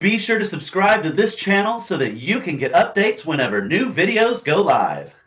Be sure to subscribe to this channel so that you can get updates whenever new videos go live.